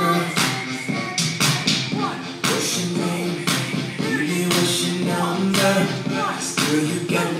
What's your name? Give me what's your number. Girl, you got